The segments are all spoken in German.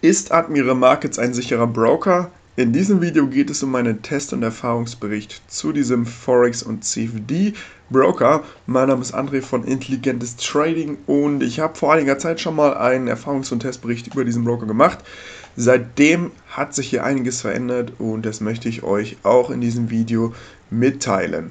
Ist Admira Markets ein sicherer Broker? In diesem Video geht es um meinen Test- und Erfahrungsbericht zu diesem Forex- und CFD-Broker. Mein Name ist André von Intelligentes Trading und ich habe vor einiger Zeit schon mal einen Erfahrungs- und Testbericht über diesen Broker gemacht. Seitdem hat sich hier einiges verändert und das möchte ich euch auch in diesem Video mitteilen.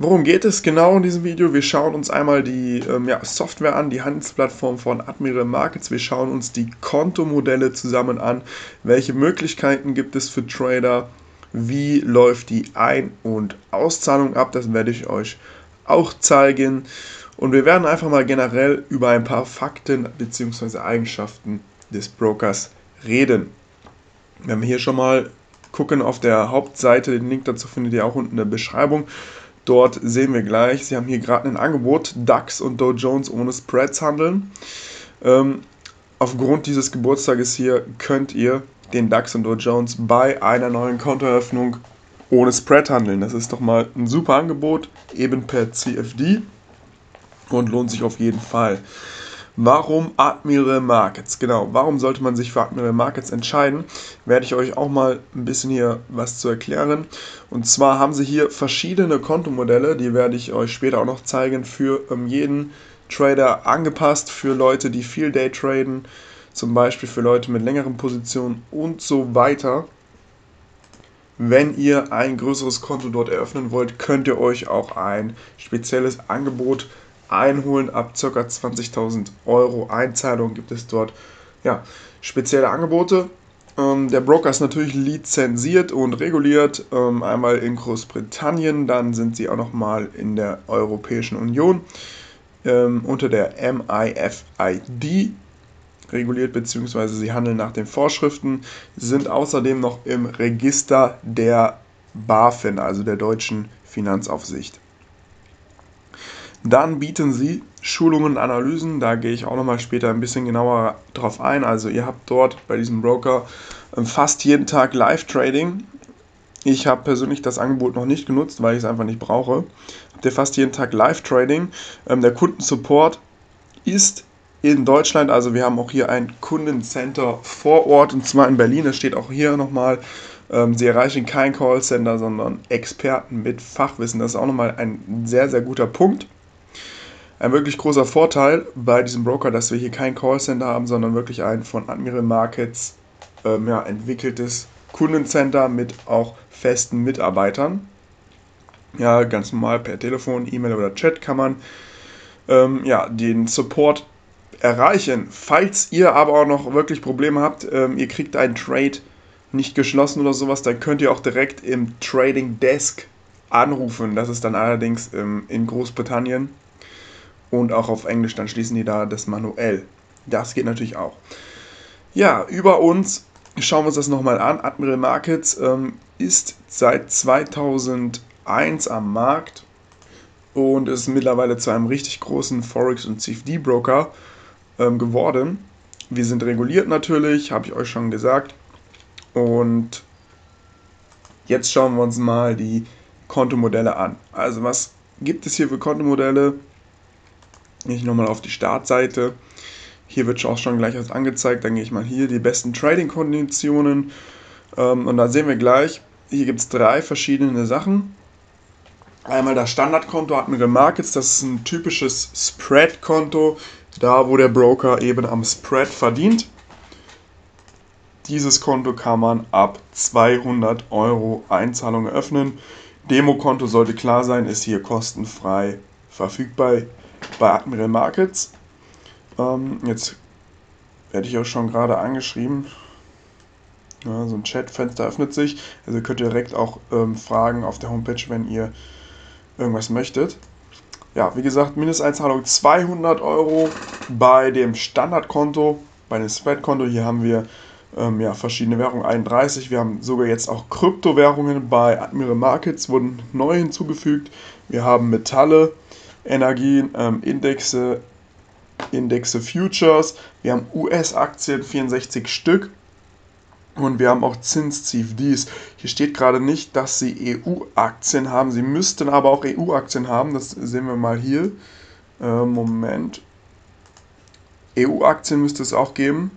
Worum geht es genau in diesem Video? Wir schauen uns einmal die ähm, ja, Software an, die Handelsplattform von Admiral Markets. Wir schauen uns die Kontomodelle zusammen an. Welche Möglichkeiten gibt es für Trader? Wie läuft die Ein- und Auszahlung ab? Das werde ich euch auch zeigen. Und wir werden einfach mal generell über ein paar Fakten bzw. Eigenschaften des Brokers reden. Wenn wir hier schon mal gucken auf der Hauptseite, den Link dazu findet ihr auch unten in der Beschreibung. Dort sehen wir gleich, sie haben hier gerade ein Angebot, DAX und Dow Jones ohne Spreads handeln. Ähm, aufgrund dieses Geburtstages hier könnt ihr den DAX und Dow Jones bei einer neuen Kontoeröffnung ohne Spread handeln. Das ist doch mal ein super Angebot, eben per CFD und lohnt sich auf jeden Fall. Warum Admiral Markets? Genau, warum sollte man sich für Admiral Markets entscheiden? Werde ich euch auch mal ein bisschen hier was zu erklären. Und zwar haben sie hier verschiedene Kontomodelle, die werde ich euch später auch noch zeigen, für um, jeden Trader angepasst, für Leute, die viel Day traden, zum Beispiel für Leute mit längeren Positionen und so weiter. Wenn ihr ein größeres Konto dort eröffnen wollt, könnt ihr euch auch ein spezielles Angebot einholen. Ab ca. 20.000 Euro Einzahlung gibt es dort ja, spezielle Angebote. Ähm, der Broker ist natürlich lizenziert und reguliert. Ähm, einmal in Großbritannien, dann sind sie auch nochmal in der Europäischen Union ähm, unter der MIFID reguliert, beziehungsweise sie handeln nach den Vorschriften, sind außerdem noch im Register der BaFin, also der deutschen Finanzaufsicht. Dann bieten sie Schulungen und Analysen, da gehe ich auch nochmal später ein bisschen genauer drauf ein. Also ihr habt dort bei diesem Broker ähm, fast jeden Tag Live-Trading. Ich habe persönlich das Angebot noch nicht genutzt, weil ich es einfach nicht brauche. Habt ihr fast jeden Tag Live-Trading. Ähm, der Kundensupport ist in Deutschland, also wir haben auch hier ein Kundencenter vor Ort und zwar in Berlin. Es steht auch hier nochmal, ähm, sie erreichen kein Callcenter, sondern Experten mit Fachwissen. Das ist auch nochmal ein sehr, sehr guter Punkt ein wirklich großer Vorteil bei diesem Broker, dass wir hier kein Callcenter haben, sondern wirklich ein von Admiral Markets ähm, ja, entwickeltes Kundencenter mit auch festen Mitarbeitern. Ja, ganz normal per Telefon, E-Mail oder Chat kann man ähm, ja, den Support erreichen. Falls ihr aber auch noch wirklich Probleme habt, ähm, ihr kriegt einen Trade nicht geschlossen oder sowas, dann könnt ihr auch direkt im Trading Desk anrufen. Das ist dann allerdings ähm, in Großbritannien und auch auf Englisch, dann schließen die da das manuell. Das geht natürlich auch. Ja, über uns schauen wir uns das nochmal an. Admiral Markets ähm, ist seit 2001 am Markt und ist mittlerweile zu einem richtig großen Forex- und CFD-Broker ähm, geworden. Wir sind reguliert natürlich, habe ich euch schon gesagt. Und jetzt schauen wir uns mal die Kontomodelle an. Also was gibt es hier für Kontomodelle? Gehe ich nochmal auf die Startseite. Hier wird auch schon gleich was angezeigt. Dann gehe ich mal hier die besten Trading-Konditionen. Ähm, und da sehen wir gleich, hier gibt es drei verschiedene Sachen. Einmal das Standardkonto Admiral Markets, das ist ein typisches Spread-Konto, da wo der Broker eben am Spread verdient. Dieses Konto kann man ab 200 Euro Einzahlung eröffnen. Demokonto sollte klar sein, ist hier kostenfrei verfügbar bei Admiral Markets. Ähm, jetzt werde ich auch schon gerade angeschrieben. Ja, so ein Chatfenster öffnet sich. Also könnt ihr direkt auch ähm, fragen auf der Homepage, wenn ihr irgendwas möchtet. Ja, wie gesagt, Mindesteinzahlung 200 Euro bei dem Standardkonto, bei dem Spreadkonto. Hier haben wir ähm, ja, verschiedene Währungen, 31. Wir haben sogar jetzt auch Kryptowährungen bei Admiral Markets, wurden neu hinzugefügt. Wir haben Metalle, Energien, ähm, Indexe, Indexe Futures. Wir haben US-Aktien, 64 Stück. Und wir haben auch Zins-CFDs. Hier steht gerade nicht, dass sie EU-Aktien haben. Sie müssten aber auch EU-Aktien haben. Das sehen wir mal hier. Äh, Moment. EU-Aktien müsste es auch geben.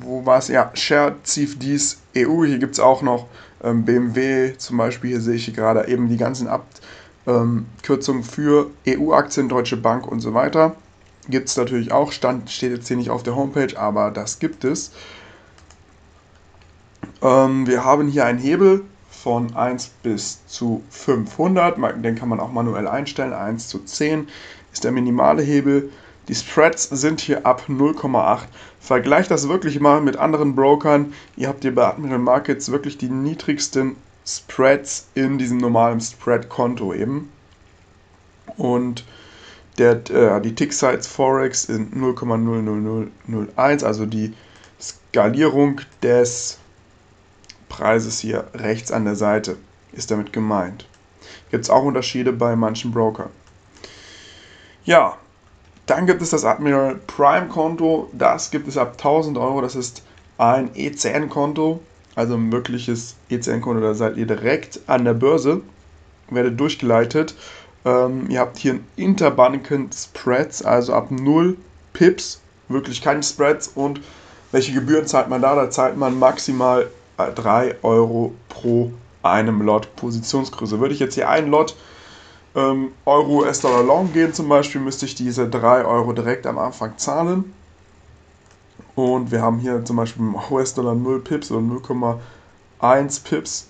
Wo war es? Ja, Share CFDs EU. Hier gibt es auch noch ähm, BMW zum Beispiel. Hier sehe ich gerade eben die ganzen Abkürzungen ähm, für EU-Aktien, Deutsche Bank und so weiter. Gibt es natürlich auch. Stand steht jetzt hier nicht auf der Homepage, aber das gibt es. Ähm, wir haben hier einen Hebel von 1 bis zu 500. Den kann man auch manuell einstellen. 1 zu 10 ist der minimale Hebel. Die Spreads sind hier ab 0,8. Vergleicht das wirklich mal mit anderen Brokern. Ihr habt hier bei Admiral Markets wirklich die niedrigsten Spreads in diesem normalen Spread-Konto eben. Und der, äh, die Tick Size Forex in 0,00001, also die Skalierung des Preises hier rechts an der Seite ist damit gemeint. Gibt es auch Unterschiede bei manchen Brokern. Ja, dann gibt es das Admiral Prime Konto. Das gibt es ab 1000 Euro. Das ist ein ECN-Konto, also ein wirkliches ECN-Konto. Da seid ihr direkt an der Börse, werdet durchgeleitet. Ähm, ihr habt hier Interbanken Spreads, also ab 0 Pips, wirklich keine Spreads. Und welche Gebühren zahlt man da? Da zahlt man maximal 3 Euro pro einem Lot Positionsgröße. Würde ich jetzt hier einen Lot ähm, Euro US-Dollar Long gehen zum Beispiel, müsste ich diese 3 Euro direkt am Anfang zahlen. Und wir haben hier zum Beispiel US-Dollar 0 Pips oder 0,1 Pips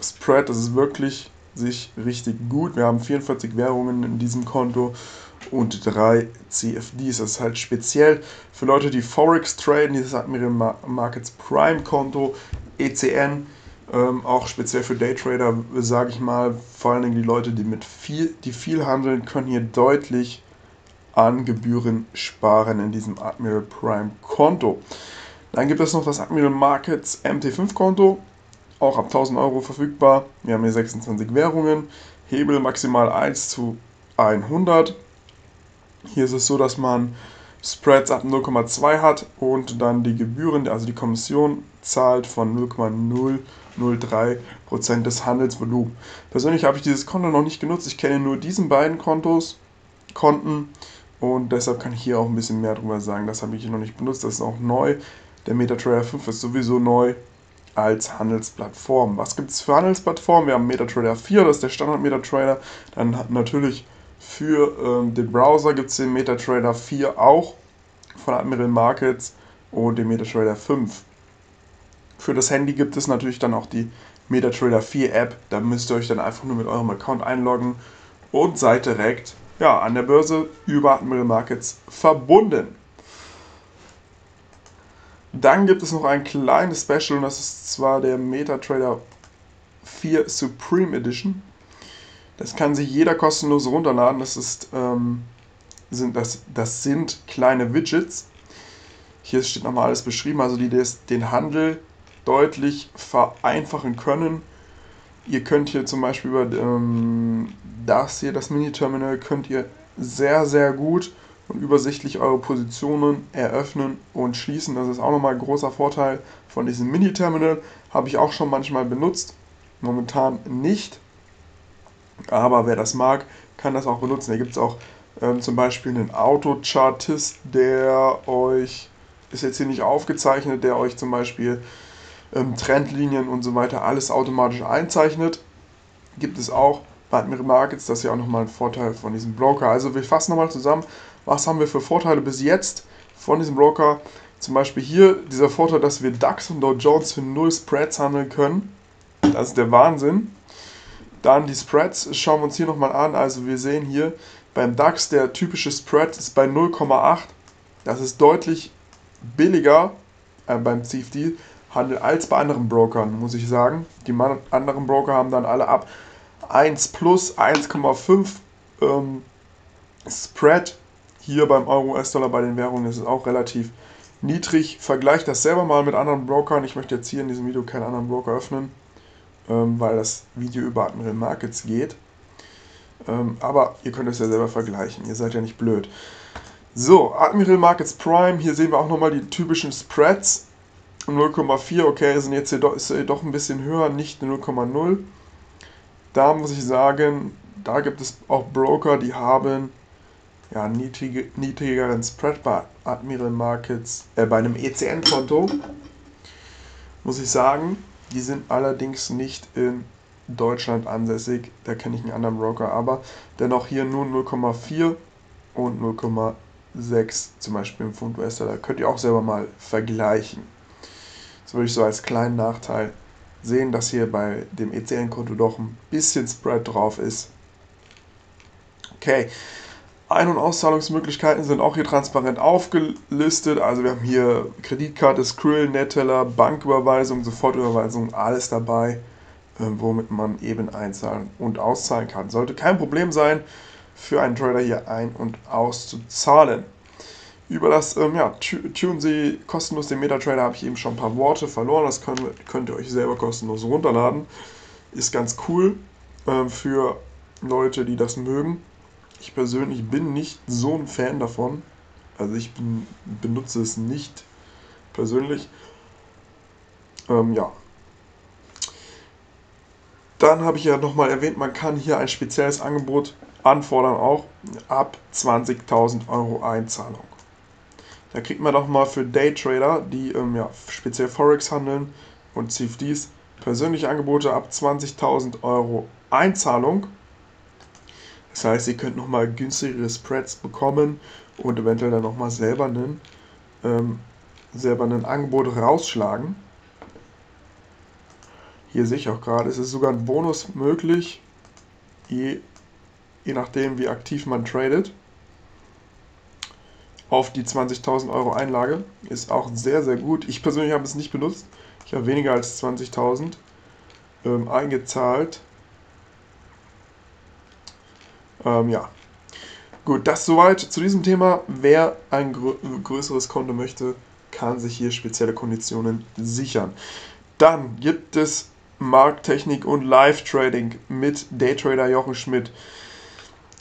Spread. Das ist wirklich sich richtig gut. Wir haben 44 Währungen in diesem Konto und drei CFDs. Das ist halt speziell für Leute, die Forex traden. Dieses Admiral Markets Prime Konto ECN, ähm, auch speziell für Daytrader, sage ich mal, vor allen Dingen die Leute, die mit viel, die viel handeln, können hier deutlich an Gebühren sparen in diesem Admiral Prime Konto. Dann gibt es noch das Admiral Markets MT5 Konto, auch ab 1000 Euro verfügbar. Wir haben hier 26 Währungen, Hebel maximal 1 zu 100. Hier ist es so, dass man Spreads ab 0,2 hat und dann die Gebühren, also die Kommission, zahlt von 0,003% des Handelsvolumens. Persönlich habe ich dieses Konto noch nicht genutzt. Ich kenne nur diesen beiden Kontos, Konten und deshalb kann ich hier auch ein bisschen mehr darüber sagen. Das habe ich noch nicht benutzt, das ist auch neu. Der MetaTrader 5 ist sowieso neu als Handelsplattform. Was gibt es für Handelsplattformen? Wir haben MetaTrader 4, das ist der Standard MetaTrader. Dann natürlich für ähm, den Browser gibt es den MetaTrader 4 auch von Admiral Markets und den MetaTrader 5. Für das Handy gibt es natürlich dann auch die MetaTrader 4 App. Da müsst ihr euch dann einfach nur mit eurem Account einloggen und seid direkt ja, an der Börse über Admiral Markets verbunden. Dann gibt es noch ein kleines Special und das ist zwar der MetaTrader 4 Supreme Edition. Das kann sich jeder kostenlos runterladen. Das, ist, ähm, sind, das, das sind kleine Widgets. Hier steht nochmal alles beschrieben, also die den Handel deutlich vereinfachen können. Ihr könnt hier zum Beispiel über ähm, das hier, das Mini-Terminal, könnt ihr sehr, sehr gut und übersichtlich eure Positionen eröffnen und schließen. Das ist auch nochmal ein großer Vorteil von diesem Mini-Terminal. Habe ich auch schon manchmal benutzt, momentan nicht. Aber wer das mag, kann das auch benutzen. Hier gibt es auch ähm, zum Beispiel einen Autochartist, der euch, ist jetzt hier nicht aufgezeichnet, der euch zum Beispiel ähm, Trendlinien und so weiter alles automatisch einzeichnet. Gibt es auch bei Admiral Markets, das ist ja auch nochmal ein Vorteil von diesem Broker. Also wir fassen nochmal zusammen, was haben wir für Vorteile bis jetzt von diesem Broker. Zum Beispiel hier dieser Vorteil, dass wir DAX und Dow Jones für null Spreads handeln können. Das ist der Wahnsinn. Dann die Spreads schauen wir uns hier nochmal an. Also wir sehen hier beim DAX, der typische Spread ist bei 0,8. Das ist deutlich billiger äh, beim CFD Handel als bei anderen Brokern, muss ich sagen. Die anderen Broker haben dann alle ab 1 plus 1,5 ähm, Spread. Hier beim Euro-US-Dollar bei den Währungen ist es auch relativ niedrig. Vergleicht das selber mal mit anderen Brokern. Ich möchte jetzt hier in diesem Video keinen anderen Broker öffnen ähm, weil das Video über Admiral Markets geht. Ähm, aber ihr könnt es ja selber vergleichen, ihr seid ja nicht blöd. So, Admiral Markets Prime, hier sehen wir auch nochmal die typischen Spreads. 0,4, okay, sind jetzt hier doch, ist doch ein bisschen höher, nicht 0,0. Da muss ich sagen, da gibt es auch Broker, die haben ja, niedrige, niedrigeren Spread bei Admiral Markets, äh, bei einem ECN-Konto, muss ich sagen. Die sind allerdings nicht in Deutschland ansässig. Da kenne ich einen anderen Broker, aber dennoch hier nur 0,4 und 0,6 zum Beispiel im Pfund US. Da könnt ihr auch selber mal vergleichen. Das würde ich so als kleinen Nachteil sehen, dass hier bei dem ECN-Konto doch ein bisschen Spread drauf ist. Okay, ein- und Auszahlungsmöglichkeiten sind auch hier transparent aufgelistet. Also wir haben hier Kreditkarte, Skrill, Netteller, Banküberweisung, Sofortüberweisung, alles dabei, ähm, womit man eben einzahlen und auszahlen kann. Sollte kein Problem sein, für einen Trader hier ein- und auszuzahlen. Über das ähm, ja, Tun Sie kostenlos den MetaTrader habe ich eben schon ein paar Worte verloren. Das könnt, könnt ihr euch selber kostenlos runterladen. Ist ganz cool ähm, für Leute, die das mögen. Ich persönlich bin nicht so ein Fan davon. Also ich bin, benutze es nicht persönlich. Ähm, ja. Dann habe ich ja nochmal erwähnt, man kann hier ein spezielles Angebot anfordern, auch ab 20.000 Euro Einzahlung. Da kriegt man doch mal für Daytrader, die ähm, ja, speziell Forex handeln und CFDs, persönliche Angebote ab 20.000 Euro Einzahlung. Das heißt, ihr könnt nochmal günstigere Spreads bekommen und eventuell dann nochmal selber ähm, selber ein Angebot rausschlagen. Hier sehe ich auch gerade, es ist sogar ein Bonus möglich, je, je nachdem wie aktiv man tradet. Auf die 20.000 Euro Einlage ist auch sehr, sehr gut. Ich persönlich habe es nicht benutzt. Ich habe weniger als 20.000 ähm, eingezahlt. Ähm, ja. Gut, das soweit zu diesem Thema. Wer ein grö größeres Konto möchte, kann sich hier spezielle Konditionen sichern. Dann gibt es Markttechnik und Live-Trading mit Daytrader Jochen Schmidt.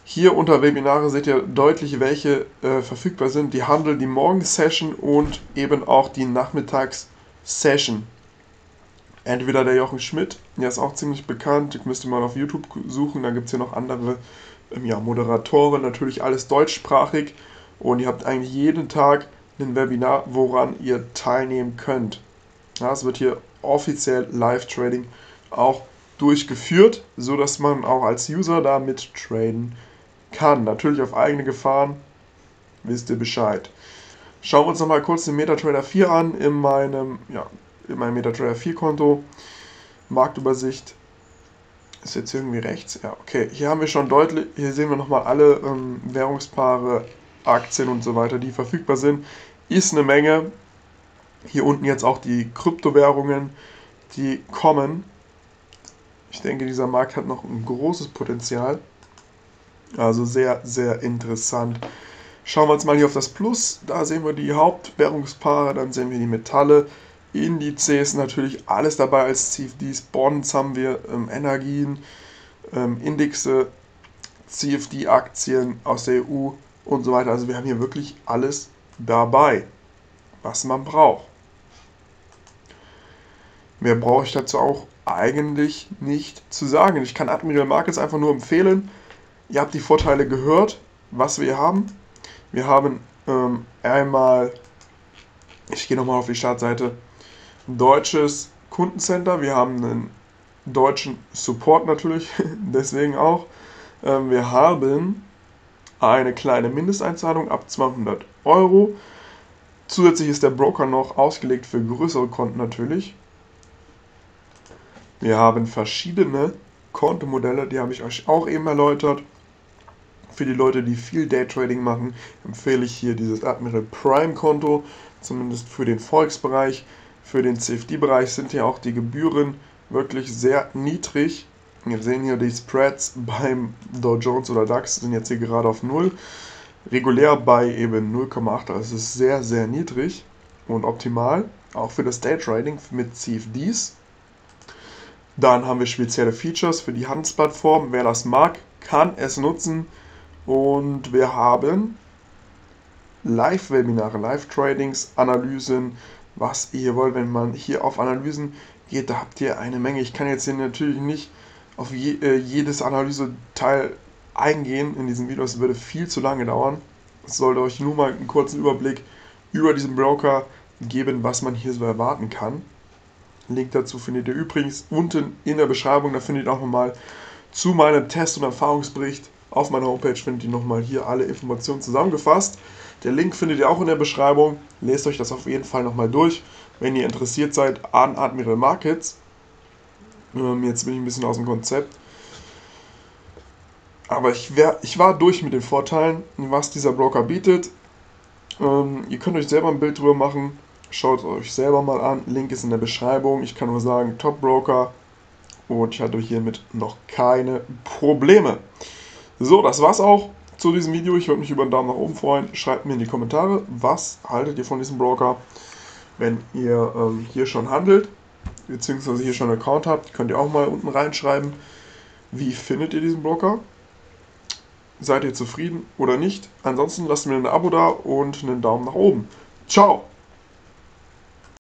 Hier unter Webinare seht ihr deutlich, welche äh, verfügbar sind. Die Handel, die Morgen-Session und eben auch die Nachmittags-Session. Entweder der Jochen Schmidt, der ist auch ziemlich bekannt, müsst ihr mal auf YouTube suchen, da gibt es hier noch andere ähm, ja, Moderatoren, natürlich alles deutschsprachig und ihr habt eigentlich jeden Tag ein Webinar, woran ihr teilnehmen könnt. Ja, es wird hier offiziell Live-Trading auch durchgeführt, so dass man auch als User da mit traden kann. Natürlich auf eigene Gefahren, wisst ihr Bescheid. Schauen wir uns nochmal kurz den MetaTrader 4 an in meinem, ja, in meinem MetaTrader 4 Konto. Marktübersicht ist jetzt irgendwie rechts. Ja, okay. Hier haben wir schon deutlich, hier sehen wir nochmal alle ähm, Währungspaare, Aktien und so weiter, die verfügbar sind. Ist eine Menge. Hier unten jetzt auch die Kryptowährungen, die kommen. Ich denke, dieser Markt hat noch ein großes Potenzial. Also sehr, sehr interessant. Schauen wir uns mal hier auf das Plus. Da sehen wir die Hauptwährungspaare, dann sehen wir die Metalle, Indizes, natürlich alles dabei als CFDs. Bonds haben wir, ähm, Energien, ähm, Indexe, CFD-Aktien aus der EU und so weiter. Also wir haben hier wirklich alles dabei, was man braucht. Mehr brauche ich dazu auch eigentlich nicht zu sagen. Ich kann Admiral Markets einfach nur empfehlen. Ihr habt die Vorteile gehört, was wir haben. Wir haben ähm, einmal, ich gehe nochmal auf die Startseite, deutsches Kundencenter. Wir haben einen deutschen Support natürlich, deswegen auch. Ähm, wir haben eine kleine Mindesteinzahlung ab 200 Euro. Zusätzlich ist der Broker noch ausgelegt für größere Konten natürlich. Wir haben verschiedene Kontomodelle, die habe ich euch auch eben erläutert. Für die Leute, die viel Daytrading machen, empfehle ich hier dieses Admiral Prime Konto, zumindest für den Forex-Bereich. Für den CFD-Bereich sind hier auch die Gebühren wirklich sehr niedrig. Wir sehen hier die Spreads beim Dow Jones oder DAX sind jetzt hier gerade auf 0. Regulär bei eben 0,8, also es ist sehr, sehr niedrig und optimal. Auch für das Daytrading mit CFDs. Dann haben wir spezielle Features für die Handelsplattform. Wer das mag, kann es nutzen. Und wir haben Live-Webinare, Live-Tradings, Analysen, was ihr wollt. Wenn man hier auf Analysen geht, da habt ihr eine Menge. Ich kann jetzt hier natürlich nicht auf je, äh, jedes Analyseteil eingehen in diesem Video, es würde viel zu lange dauern. Es sollte euch nur mal einen kurzen Überblick über diesen Broker geben, was man hier so erwarten kann. Link dazu findet ihr übrigens unten in der Beschreibung. Da findet ihr auch nochmal zu meinem Test- und Erfahrungsbericht auf meiner Homepage findet ihr nochmal hier alle Informationen zusammengefasst. Der Link findet ihr auch in der Beschreibung. Lest euch das auf jeden Fall nochmal durch, wenn ihr interessiert seid an Admiral Markets. Ähm, jetzt bin ich ein bisschen aus dem Konzept. Aber ich, wär, ich war durch mit den Vorteilen, was dieser Broker bietet. Ähm, ihr könnt euch selber ein Bild drüber machen. Schaut euch selber mal an. Link ist in der Beschreibung. Ich kann nur sagen, Top Broker. Und ich hatte hiermit noch keine Probleme. So, das war's auch zu diesem Video. Ich würde mich über einen Daumen nach oben freuen. Schreibt mir in die Kommentare, was haltet ihr von diesem Broker. Wenn ihr ähm, hier schon handelt, beziehungsweise hier schon einen Account habt, könnt ihr auch mal unten reinschreiben, wie findet ihr diesen Broker. Seid ihr zufrieden oder nicht? Ansonsten lasst mir ein Abo da und einen Daumen nach oben. Ciao!